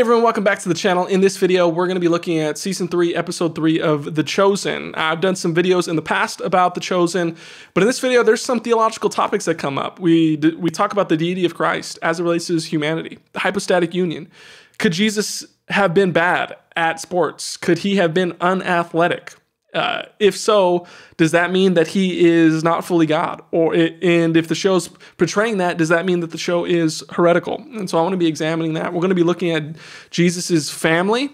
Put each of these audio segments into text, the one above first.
everyone, welcome back to the channel. In this video, we're going to be looking at season 3, episode 3 of The Chosen. I've done some videos in the past about The Chosen, but in this video, there's some theological topics that come up. We, we talk about the deity of Christ as it relates to his humanity, the hypostatic union. Could Jesus have been bad at sports? Could he have been unathletic? Uh, if so, does that mean that he is not fully God? Or and if the show's portraying that, does that mean that the show is heretical? And so I want to be examining that. We're going to be looking at Jesus's family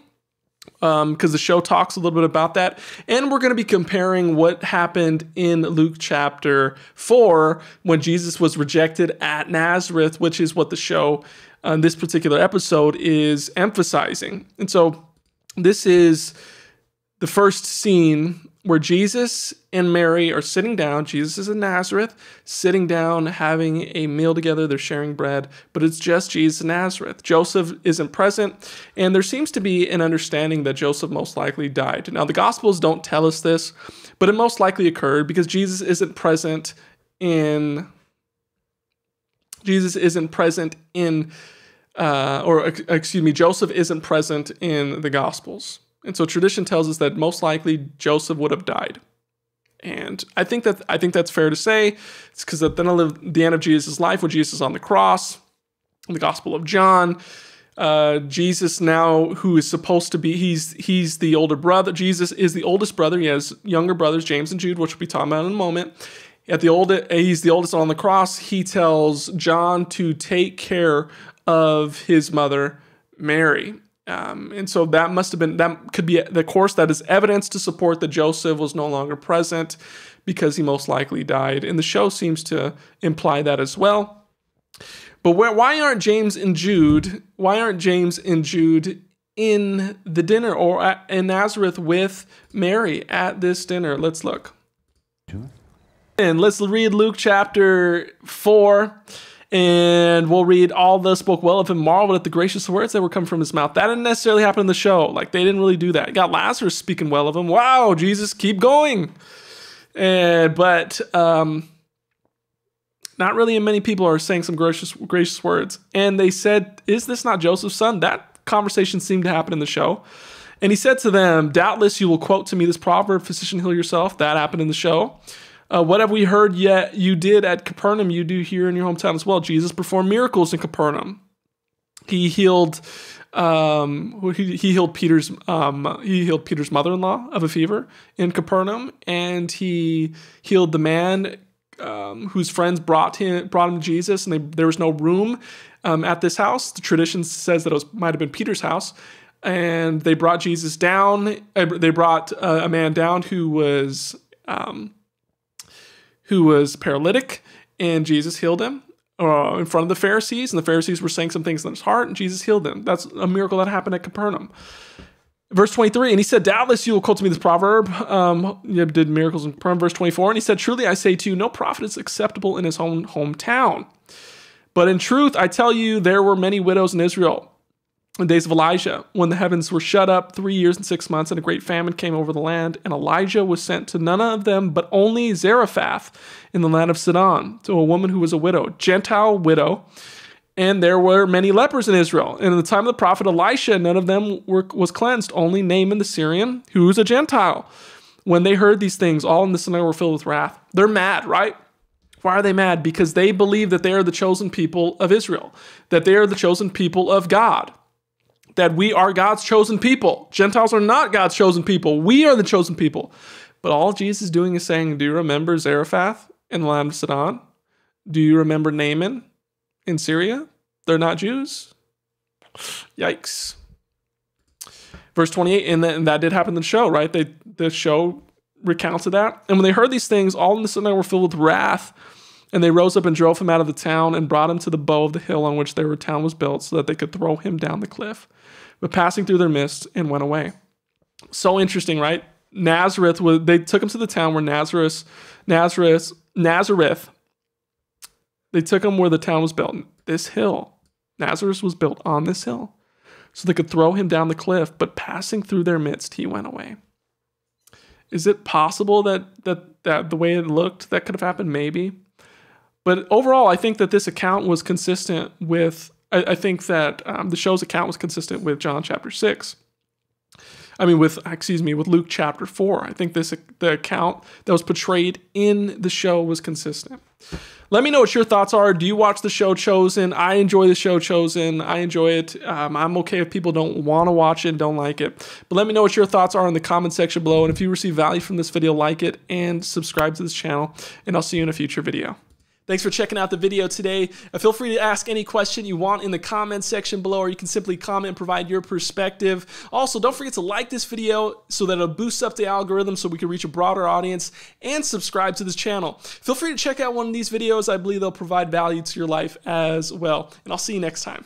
because um, the show talks a little bit about that, and we're going to be comparing what happened in Luke chapter four when Jesus was rejected at Nazareth, which is what the show on uh, this particular episode is emphasizing. And so this is the first scene where Jesus and Mary are sitting down. Jesus is in Nazareth, sitting down, having a meal together. They're sharing bread, but it's just Jesus and Nazareth. Joseph isn't present, and there seems to be an understanding that Joseph most likely died. Now, the Gospels don't tell us this, but it most likely occurred because Jesus isn't present in. Jesus isn't present in, uh, or excuse me, Joseph isn't present in the Gospels. And so tradition tells us that most likely Joseph would have died. And I think that I think that's fair to say. It's because at the end of Jesus' life, when Jesus is on the cross, in the Gospel of John, uh, Jesus now, who is supposed to be, he's he's the older brother. Jesus is the oldest brother. He has younger brothers, James and Jude, which we'll be talking about in a moment. At the old, he's the oldest on the cross. He tells John to take care of his mother, Mary. Um, and so that must have been that could be the course that is evidence to support that Joseph was no longer present because he most likely died. And the show seems to imply that as well. But where, why aren't James and Jude? Why aren't James and Jude in the dinner or at, in Nazareth with Mary at this dinner? Let's look. And let's read Luke chapter four and we'll read all the spoke well of him, marveled at the gracious words that were coming from his mouth. That didn't necessarily happen in the show. Like they didn't really do that. Got Lazarus speaking well of him. Wow, Jesus, keep going. And but um, not really and many people are saying some gracious gracious words. And they said, "Is this not Joseph's son?" That conversation seemed to happen in the show. And he said to them, "Doubtless you will quote to me this proverb, physician heal yourself." That happened in the show. Uh, what have we heard yet you did at Capernaum, you do here in your hometown as well? Jesus performed miracles in Capernaum. He healed um, he, he healed Peter's um, he healed Peter's mother-in-law of a fever in Capernaum, and he healed the man um, whose friends brought him brought him to Jesus, and they, there was no room um, at this house. The tradition says that it was, might have been Peter's house, and they brought Jesus down. They brought uh, a man down who was um, who was paralytic, and Jesus healed him uh, in front of the Pharisees, and the Pharisees were saying some things in his heart, and Jesus healed them. That's a miracle that happened at Capernaum. Verse 23, and he said, Doubtless you will quote to me this proverb. Um, you did miracles in Capernaum. Verse 24, and he said, Truly I say to you, no prophet is acceptable in his own hometown. But in truth, I tell you, there were many widows in Israel the days of Elijah, when the heavens were shut up three years and six months, and a great famine came over the land, and Elijah was sent to none of them, but only Zarephath in the land of Sidon, to a woman who was a widow, Gentile widow. And there were many lepers in Israel. And in the time of the prophet Elisha, none of them were, was cleansed, only Naaman the Syrian, who was a Gentile. When they heard these things, all in the synagogue were filled with wrath. They're mad, right? Why are they mad? Because they believe that they are the chosen people of Israel, that they are the chosen people of God that we are God's chosen people. Gentiles are not God's chosen people. We are the chosen people. But all Jesus is doing is saying, Do you remember Zarephath in the land of Sidon? Do you remember Naaman in Syria? They're not Jews. Yikes. Verse 28, and, and that did happen in the show, right? They the show recounted that. And when they heard these things, all in the synagogue were filled with wrath. And they rose up and drove him out of the town and brought him to the bow of the hill on which their town was built, so that they could throw him down the cliff but passing through their midst and went away. So interesting, right? Nazareth was they took him to the town where Nazareth, Nazareth, Nazareth. They took him where the town was built. This hill. Nazareth was built on this hill. So they could throw him down the cliff, but passing through their midst, he went away. Is it possible that that that the way it looked that could have happened? Maybe. But overall, I think that this account was consistent with I, I think that um, the show's account was consistent with John chapter six. I mean, with excuse me, with Luke chapter four. I think this the account that was portrayed in the show was consistent. Let me know what your thoughts are. Do you watch the show Chosen? I enjoy the show Chosen. I enjoy it. Um, I'm okay if people don't want to watch it, and don't like it. But let me know what your thoughts are in the comment section below. And if you receive value from this video, like it and subscribe to this channel. And I'll see you in a future video. Thanks for checking out the video today. Uh, feel free to ask any question you want in the comment section below, or you can simply comment and provide your perspective. Also, don't forget to like this video so that it'll boost up the algorithm so we can reach a broader audience, and subscribe to this channel. Feel free to check out one of these videos. I believe they'll provide value to your life as well. And I'll see you next time.